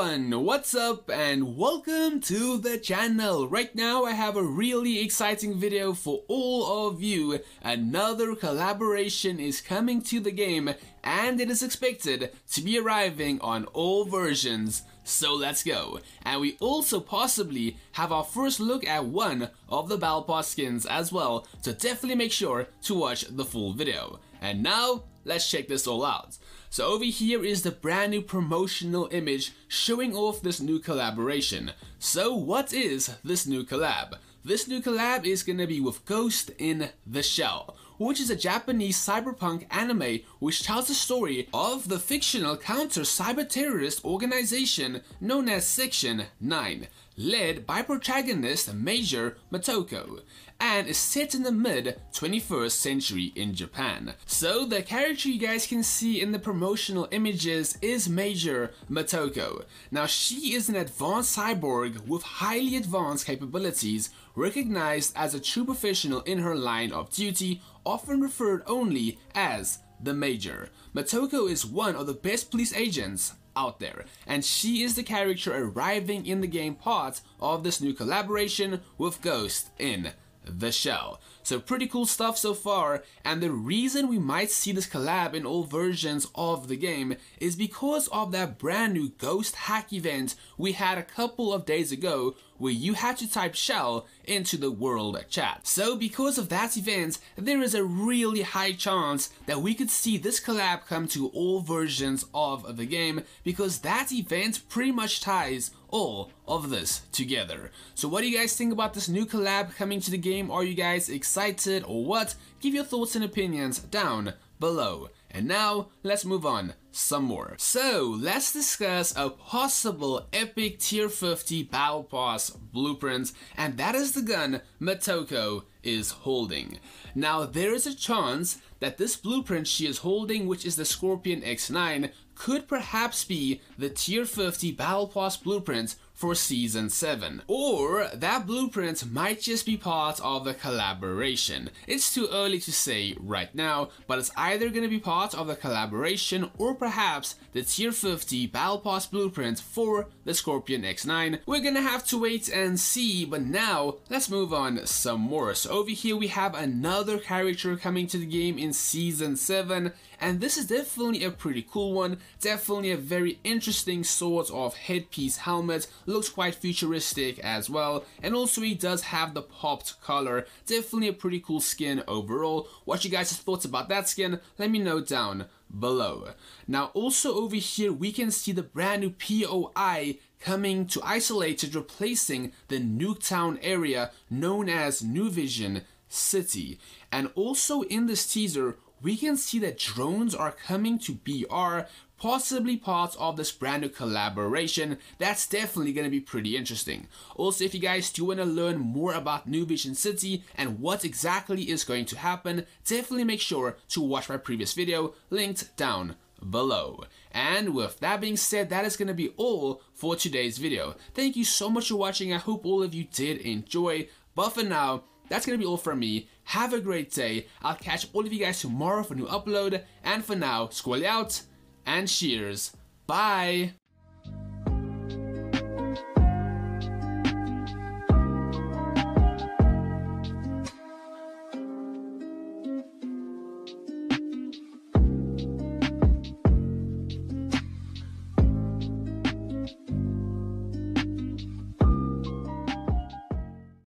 everyone, what's up and welcome to the channel. Right now I have a really exciting video for all of you. Another collaboration is coming to the game and it is expected to be arriving on all versions. So let's go. And we also possibly have our first look at one of the Battle Pass skins as well, so definitely make sure to watch the full video. And now, let's check this all out. So over here is the brand new promotional image showing off this new collaboration. So what is this new collab? This new collab is gonna be with Ghost in the Shell, which is a Japanese cyberpunk anime which tells the story of the fictional counter-cyber terrorist organization known as Section 9, led by protagonist Major Motoko, and is set in the mid 21st century in Japan. So the character you guys can see in the promotional images is Major Motoko. Now she is an advanced cyborg with highly advanced capabilities, recognized as a true professional in her line of duty, often referred only as the Major. Motoko is one of the best police agents out there, and she is the character arriving in the game part of this new collaboration with Ghost in the Shell. So pretty cool stuff so far, and the reason we might see this collab in all versions of the game is because of that brand new Ghost hack event we had a couple of days ago where you had to type shell into the world chat. So because of that event, there is a really high chance that we could see this collab come to all versions of the game because that event pretty much ties all of this together. So what do you guys think about this new collab coming to the game? Are you guys excited or what? Give your thoughts and opinions down below. And now, let's move on some more. So, let's discuss a possible epic tier 50 battle pass blueprint, and that is the gun Motoko is holding. Now, there is a chance that this blueprint she is holding, which is the Scorpion X9, could perhaps be the tier 50 battle pass blueprint for Season 7. Or that blueprint might just be part of the collaboration. It's too early to say right now, but it's either going to be part of the collaboration or perhaps the tier 50 Battle Pass blueprint for the Scorpion X9. We're gonna have to wait and see, but now let's move on some more. So over here we have another character coming to the game in Season 7, and this is definitely a pretty cool one, definitely a very interesting sort of headpiece helmet, looks quite futuristic as well, and also he does have the popped color, definitely a pretty cool skin overall. What you guys' thoughts about that skin, let me know down below. Now also over here we can see the brand new POI coming to Isolated replacing the Nuketown area known as New Vision City. And also in this teaser we can see that drones are coming to BR, possibly part of this brand new collaboration. That's definitely going to be pretty interesting. Also, if you guys do want to learn more about New Vision City and what exactly is going to happen, definitely make sure to watch my previous video linked down below. And with that being said, that is going to be all for today's video. Thank you so much for watching. I hope all of you did enjoy. But for now, that's going to be all from me. Have a great day. I'll catch all of you guys tomorrow for a new upload. And for now, squally out and cheers. Bye.